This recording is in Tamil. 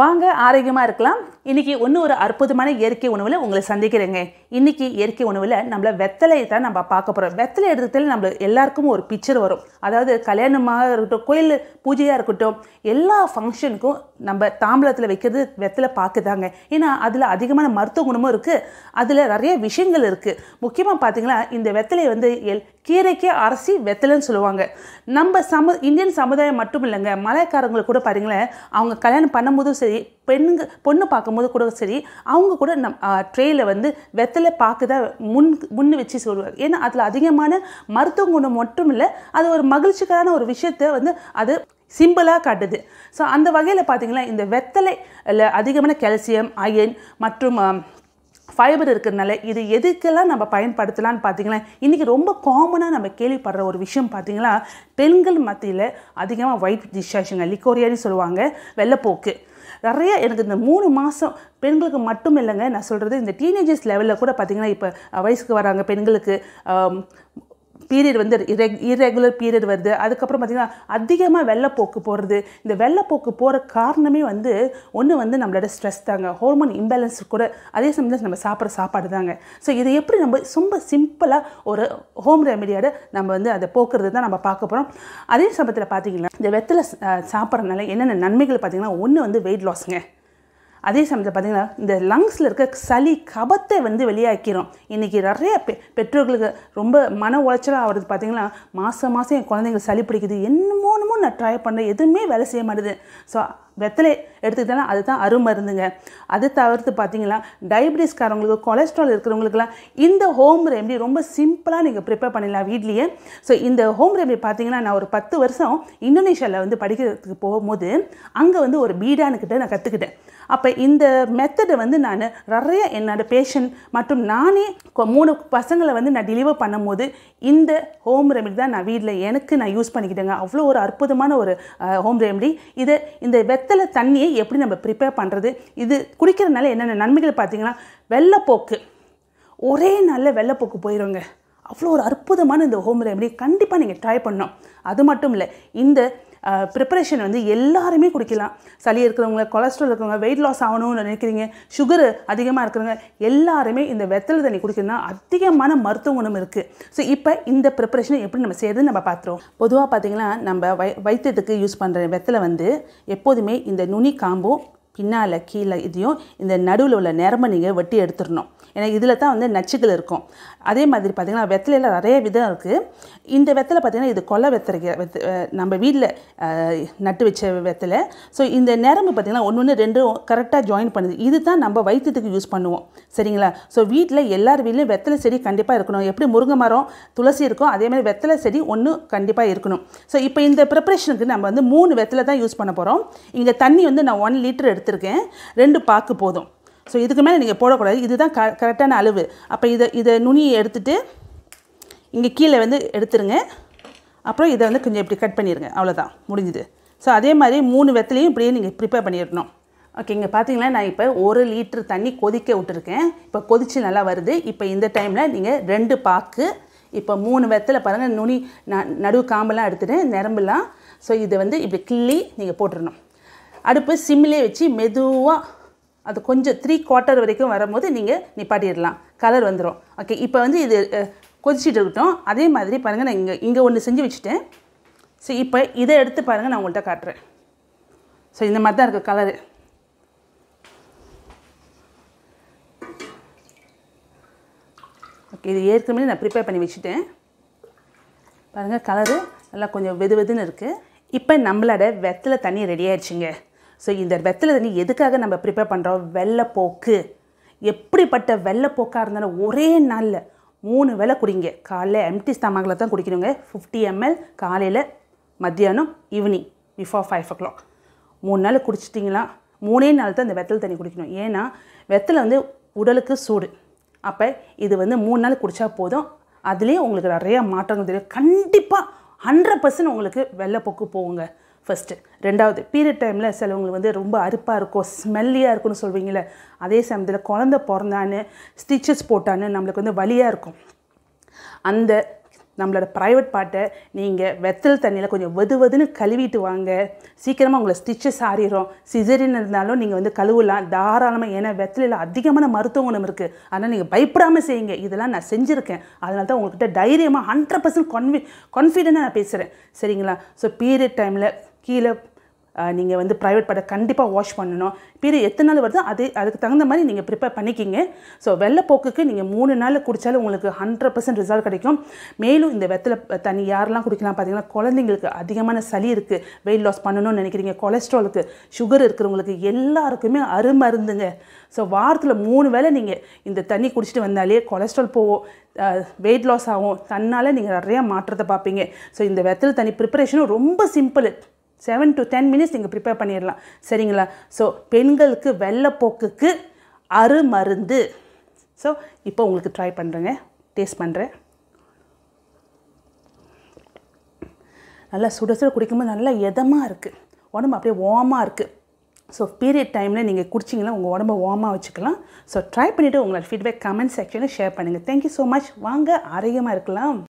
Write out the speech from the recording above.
வாங்க ஆரோக்கியமாக இருக்கலாம். இன்றைக்கி இன்னும் ஒரு அற்புதமான இயற்கை உணவில் உங்களை சந்திக்கிறேங்க. இன்றைக்கி இயற்கை உணவில் நம்மள வெத்தலையை தான் நம்ம பார்க்க போகிறோம் வெத்தலை எடுத்துக்கிட்டாலே நம்ம எல்லாருக்கும் ஒரு பிக்சர் வரும். அதாவது கல்யாணமாக இருக்கட்டும் கோயில் பூஜையாக இருக்கட்டும் எல்லா ஃபங்க்ஷனுக்கும் நம்ம தாம்பளத்தில் வைக்கிறது வெத்தலை பார்க்குதாங்க ஏன்னா அதில் அதிகமான மருத்துவ குணமும் இருக்குது அதில் நிறைய விஷயங்கள் இருக்குது முக்கியமாக பார்த்தீங்கன்னா இந்த வெத்தலை வந்து எல் கீரைக்கே அரசி வெத்தலைன்னு சொல்லுவாங்க. நம்ம சமு இந்தியன் சமுதாயம் மட்டும் இல்லைங்க மலைக்காரங்களுக்கு கூட பாருங்களேன் அவங்க கல்யாணம் பண்ணும்போதும் சரி பெண்ணுங்க பொண்ணு பார்க்கும்போது கூட சரி அவங்க கூட நம் ட்ரேயில் வந்து வெத்தலை பார்க்குதா முன் முன்னு வச்சு சொல்லுவாங்க. ஏன்னா அதில் அதிகமான மருத்துவ குணம் மட்டும் இல்லை அது ஒரு மகிழ்ச்சிகரான ஒரு விஷயத்தை வந்து அது சிம்பிளாக காட்டுது. ஸோ அந்த வகையில் பார்த்தீங்கன்னா இந்த வெத்தலையில் அதிகமான கால்சியம் அயன் மற்றும் ஃபைபர் இருக்கிறதுனால இது எதுக்கெல்லாம் நம்ம பயன்படுத்தலாம்னு பார்த்தீங்கன்னா இன்றைக்கி ரொம்ப காமனாக நம்ம கேள்விப்படுற ஒரு விஷயம் பார்த்தீங்கன்னா பெண்கள் மத்தியில் அதிகமாக ஒயிட் டிஷாஷுங்க லிக்கோரியான்னு சொல்லுவாங்க வெள்ளைப்போக்கு. நிறைய எனக்கு இந்த மூணு மாதம் பெண்களுக்கு மட்டும் இல்லைங்க. நான் சொல்கிறது இந்த டீனேஜர்ஸ் லெவலில் கூட பார்த்திங்கன்னா இப்போ வயசுக்கு வராங்க பெண்களுக்கு பீரியட் வந்து இரெக் இரெகுலர் பீரியட் வருது. அதுக்கப்புறம் பார்த்திங்கன்னா அதிகமாக வெள்ளைப்போக்கு போகிறது இந்த வெள்ளப்போக்கு போகிற காரணமே வந்து ஒன்று வந்து நம்மளோட ஸ்ட்ரெஸ் தாங்க. ஹோர்மோன் இம்பேலன்ஸ் கூட அதே சமயத்தில் நம்ம சாப்பிட்ற சாப்பாடு தாங்க. ஸோ இதை எப்படி நம்ம ரொம்ப சிம்பிளாக ஒரு ஹோம் ரெமெடியோட நம்ம வந்து அதை போக்குறது தான் நம்ம பார்க்க போகிறோம் அதே சமயத்தில் பார்த்திங்கன்னா இந்த வெத்தலை சாப்பிட்றதுனால என்னென்ன நன்மைகள் பார்த்திங்கன்னா ஒன்று வந்து வெயிட் லாஸுங்க அதே சமயத்தில் பார்த்திங்கன்னா இந்த லங்ஸில் இருக்க சளி கபத்தை வந்து வெளியாக்கிறோம் இன்றைக்கி நிறைய பெ பெற்றோர்களுக்கு ரொம்ப மன உளைச்சலாக ஆகிறது பார்த்திங்கன்னா மாதம் மாதம் என் குழந்தைங்களுக்கு சளி பிடிக்குது என்னமோனமோ நான் ட்ரை பண்ணுறேன் எதுவுமே வேலை செய்ய மாட்டேது. ஸோ வெத்தலை எடுத்துக்கிட்டாலும் அதுதான் அருமருந்துங்க. அது தவிர்த்து பார்த்தீங்கன்னா டயபிட்டிஸ்காரவங்களுக்கு கொலஸ்ட்ரால் இருக்கிறவங்களுக்குலாம் இந்த ஹோம் ரெமடி ரொம்ப சிம்பிளாக நீங்கள் ப்ரிப்பேர் பண்ணிடலாம் வீட்லேயே. ஸோ இந்த ஹோம் ரெமடி பார்த்தீங்கன்னா நான் ஒரு பத்து வருஷம் இந்தோனேஷியாவில் வந்து படிக்கிறதுக்கு போகும்போது அங்கே வந்து ஒரு பீடானுக்கிட்ட நான் கற்றுக்கிட்டேன் அப்போ இந்த மெத்தடை வந்து நான் நிறைய என்னோடய பேஷண்ட் மற்றும் நானே மூணு பசங்களை வந்து நான் டெலிவர் பண்ணும்போது இந்த ஹோம் ரெமெடி தான் நான் வீட்டில் எனக்கு நான் யூஸ் பண்ணிக்கிட்டேங்க. அவ்வளோ ஒரு அற்புதமான ஒரு ஹோம் ரெமெடி இதை இந்த வெத்தலை தண்ணியை எப்படி நம்ம ப்ரிப்பேர் பண்ணுறது இது குடிக்கிறதுனால என்னென்ன நன்மைகள் பார்த்தீங்கன்னா வெள்ளைப்போக்கு. ஒரே நாளில் வெள்ளைப்போக்கு போயிடுங்க அவ்வளோ ஒரு அற்புதமான இந்த ஹோம் ரெமெடி கண்டிப்பாக நீங்கள் ட்ரை பண்ணோம் அது மட்டும் இல்லை இந்த ப்ரிப்பரேஷன் வந்து எல்லாருமே குடிக்கலாம். சளி இருக்கிறவங்க கொலஸ்ட்ரால் இருக்கிறவங்க வெயிட் லாஸ் ஆகணும்னு நினைக்கிறீங்க சுகரு அதிகமாக இருக்கிறவங்க எல்லாருமே இந்த வெத்தலை தண்ணி குடிக்கணும்னா அதிகமான மருத்துவ குணம் இருக்குது ஸோ இப்போ இந்த ப்ரிப்பரேஷனை எப்படி நம்ம செய்யறதுன்னு நம்ம பார்த்துருவோம். பொதுவாக பார்த்தீங்கன்னா நம்ம வை வைத்தியத்துக்கு யூஸ் பண்ணுற வெத்தலை வந்து எப்போதுமே இந்த நுனி காம்பும் பின்னால் கீழே இதையும் இந்த நடுவில் உள்ள நிறமை நீங்கள் வெட்டி எடுத்துடணும். ஏன்னா இதில் தான் வந்து நச்சுகள் இருக்கும். அதே மாதிரி பார்த்திங்கன்னா வெத்தலையில் நிறைய விதம் இருக்குது இந்த வெத்தலை பார்த்திங்கன்னா இது கொலை வெத்தலை வெத்த நம்ம வீட்டில் நட்டு வச்ச வெத்தலை. ஸோ இந்த நிரம்பு பார்த்திங்கன்னா ஒன்று ஒன்று ரெண்டும் கரெக்டாக ஜாயின் பண்ணுது. இது தான் நம்ம வைத்தியத்துக்கு யூஸ் பண்ணுவோம். சரிங்களா? ஸோ வீட்டில் எல்லார் வீட்லையும் வெத்தலை செடி கண்டிப்பாக இருக்கணும். எப்படி முருங்கை மரம் துளசி இருக்கும் அதே மாதிரி வெத்தலை செடி ஒன்று கண்டிப்பாக இருக்கணும். ஸோ இப்போ இந்த ப்ரிப்பரேஷனுக்கு நம்ம வந்து மூணு வெத்தலை தான் யூஸ் பண்ண போகிறோம் இங்கே தண்ணி வந்து நான் ஒன் லிட்டர் எடுத்திருக்கேன். ரெண்டு பாக்கு போதும். ஸோ இதுக்கு மேலே நீங்கள் போடக்கூடாது. இதுதான் க கரெக்டான அளவு. அப்போ இதை இதை நுனியை எடுத்துகிட்டு இங்கே கீழே வந்து எடுத்துருங்க. அப்புறம் இதை வந்து கொஞ்சம் இப்படி கட் பண்ணிடுங்க அவ்வளோதான் முடிஞ்சுது. ஸோ அதே மாதிரி மூணு வெத்தலையும் இப்படியே நீங்கள் ப்ரிப்பேர் பண்ணிடணும். ஓகே இங்கே பார்த்தீங்கன்னா நான் இப்போ ஒரு லிட்டர் தண்ணி கொதிக்க விட்டுருக்கேன். இப்போ கொதித்து நல்லா வருது. இப்போ இந்த டைமில் நீங்கள் ரெண்டு பாக்கு இப்போ மூணு வெத்தலை பாருங்கள் நுனி நான் நடுவு காம்பெல்லாம் எடுத்துகிட்டு நிரம்புலாம். ஸோ இதை வந்து இப்படி கிள்ளி நீங்கள் போட்டுடணும் அடுப்பு சிம்மிலே வச்சு மெதுவாக அது கொஞ்சம் த்ரீ குவார்ட்டர் வரைக்கும் வரும்போது நீங்கள் நிப்பாட்டிடலாம். கலர் வந்துடும் ஓகே இப்போ வந்து இது கொதிச்சுட்டு இருக்கட்டும். அதே மாதிரி பாருங்கள் நான் இங்கே இங்கே ஒன்று செஞ்சு வச்சுட்டேன். ஸோ இப்போ இதை எடுத்து பாருங்கள் நான் உங்கள்கிட்ட காட்டுறேன். ஸோ இந்த மாதிரி தான் இருக்குது கலரு ஓகே இது ஏற்கனவே நான் ப்ரிப்பேர் பண்ணி வச்சுட்டேன். பாருங்கள் கலரு நல்லா கொஞ்சம் வெது வெதுன்னு இருக்குது இப்போ நம்மளோட வெத்தலை தண்ணி ரெடி ஆயிடுச்சுங்க. ஸோ இந்த வெத்தலை தண்ணி எதுக்காக நம்ம ப்ரிப்பேர் பண்ணுறோம் வெள்ளைப்போக்கு. எப்படிப்பட்ட வெள்ளைப்போக்காக இருந்தாலும் ஒரே நாளில் மூணு வேலை குடிங்க. காலைல எம்டி ஸ்டமக்கில் தான் குடிக்கணுங்க. ஃபிஃப்டி எம்எல் காலையில் மத்தியானம் evening before five o'clock மூணு நாள் குடிச்சிட்டிங்களா? மூணே நாள் தான் இந்த வெத்தலை தண்ணி குடிக்கணும். ஏன்னா வெத்தலை வந்து உடலுக்கு சூடு. அப்போ இது வந்து மூணு நாள் குடித்தா போதும். அதுலேயும் உங்களுக்கு நிறையா மாற்றங்கள் தெரியும். கண்டிப்பாக ஹண்ட்ரட் பர்சன்ட் உங்களுக்கு வெள்ளைப்போக்கு போகுங்க. ஃபஸ்ட்டு ரெண்டாவது பீரியட் டைமில் சிலவங்களுக்கு வந்து ரொம்ப அறுப்பாக இருக்கும் ஸ்மெல்லியாக இருக்கும்னு சொல்வீங்களே அதே சமயத்தில் குழந்த பிறந்தான்னு ஸ்டிச்சஸ் போட்டான்னு நம்மளுக்கு வந்து வலியாக இருக்கும். அந்த நம்மளோட ப்ரைவேட் பாட்டை நீங்கள் வெத்தல் தண்ணியில் கொஞ்சம் வெது வெதுன்னு கழுவிட்டு வாங்க. சீக்கிரமாக உங்களை ஸ்டிச்சஸ் ஆறிடும் சிசரின் இருந்தாலும் நீங்கள் வந்து கழுவலாம். தாராளமாக ஏன்னா வெத்தலையில் அதிகமான மருத்துவ குணம் இருக்குது ஆனால் நீங்கள் பயப்படாமல் செய்யுங்க. இதெல்லாம் நான் செஞ்சுருக்கேன். அதனால தான் உங்கள்கிட்ட தைரியமாக ஹண்ட்ரட் பர்சன்ட் கான்ஃபி கான்ஃபிடென்ட்டாக நான் பேசுகிறேன் சரிங்களா? ஸோ பீரியட் டைமில் கீழே நீங்கள் வந்து ப்ரைவேட் படை கண்டிப்பாக வாஷ் பண்ணணும். பீரியட் எத்தனை நாள் வருதோ அது அதுக்கு தகுந்த மாதிரி நீங்கள் ப்ரிப்பேர் பண்ணிக்கிங்க. ஸோ வெள்ளைப்போக்குக்கு நீங்கள் மூணு நாளில் குடித்தாலும் உங்களுக்கு ஹண்ட்ரட் பர்சன்ட் ரிசல்ட் கிடைக்கும். மேலும் இந்த வெத்தலை தண்ணி யாரெல்லாம் குடிக்கலாம் பார்த்தீங்கன்னா குழந்தைங்களுக்கு அதிகமான சளி இருக்குது வெயிட் லாஸ் பண்ணணும்னு நினைக்கிறீங்க கொலஸ்ட்ராலுக்கு சுகர் இருக்கிறவங்களுக்கு எல்லாருக்குமே அருமருந்துங்க. ஸோ வாரத்தில் மூணு வேளை நீங்கள் இந்த தண்ணி குடிச்சிட்டு வந்தாலே கொலஸ்ட்ரால் போகும் வெயிட் லாஸ் ஆகும். தன்னால் நீங்கள் நிறையா மாற்றத்தை பார்ப்பீங்க. ஸோ இந்த வெத்தலை தண்ணி ப்ரிப்பரேஷனும் ரொம்ப simple seven to ten minutes நீங்கள் ப்ரிப்பேர் பண்ணிடலாம். சரிங்களா? ஸோ பெண்களுக்கு வெள்ளைப்போக்குக்கு அருமருந்து. ஸோ இப்போ உங்களுக்கு ட்ரை பண்ணுறேங்க டேஸ்ட் பண்ணுறேன் நல்லா சுட சுட குடிக்கும்போது நல்லா எதமாக இருக்குது உடம்பு அப்படியே வார்மாக இருக்குது ஸோ பீரியட் டைமில் நீங்கள் குடிச்சிங்கன்னா உங்கள் உடம்பை வார்மாக வச்சுக்கலாம். ஸோ ட்ரை பண்ணிவிட்டு உங்களோட ஃபீட்பேக் கமெண்ட் செக்ஷனில் ஷேர் பண்ணுங்கள் தேங்க்யூ ஸோ மச் வாங்க ஆரோக்கியமாக இருக்கலாம்.